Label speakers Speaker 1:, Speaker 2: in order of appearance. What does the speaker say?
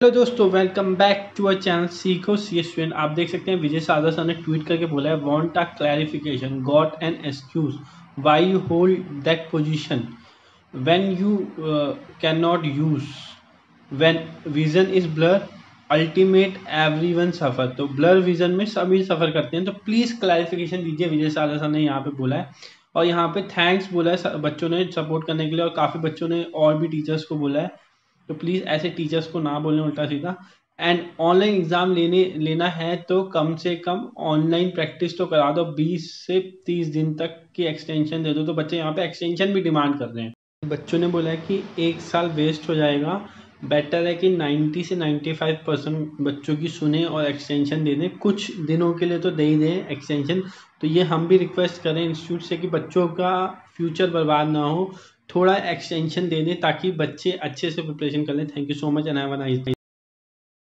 Speaker 1: Hello दोस्तों welcome back to our channel सीखो सी स्टूडेंट आप देख सकते हैं, विजय सादा सर ने ट्वीट करके बोला है want a clarification got an excuse why you hold that position when you can not use when vision is blur ultimate everyone suffer तो ब्लर विजन में सभी सफ़र करते हैं तो प्लीज़ क्लैरिफिकेशन दीजिए, विजय सादा सर ने यहाँ पे बोला है। और यहाँ पे थैंक्स बोला है बच्चों ने सपोर्ट करने के लिए, और काफ़ी बच्चों ने और भी टीचर्स को बोला है। तो प्लीज़ ऐसे टीचर्स को ना बोलें उल्टा सीधा। एंड ऑनलाइन एग्ज़ाम लेने, लेना है तो कम से कम ऑनलाइन प्रैक्टिस तो करा दो। 20 से 30 दिन तक की एक्सटेंशन दे दो। तो बच्चे यहाँ पे एक्सटेंशन भी डिमांड कर रहे हैं। बच्चों ने बोला है कि एक साल वेस्ट हो जाएगा। बेटर है कि 90 से 95 परसेंट बच्चों की सुने और एक्सटेंशन दे दें। कुछ दिनों के लिए तो दे ही दें एक्सटेंशन तो ये हम भी रिक्वेस्ट करें इंस्टीट्यूट से कि बच्चों का फ्यूचर बर्बाद ना हो। थोड़ा एक्सटेंशन दे दें ताकि बच्चे अच्छे से प्रिपरेशन कर लें। Thank you so much and have a nice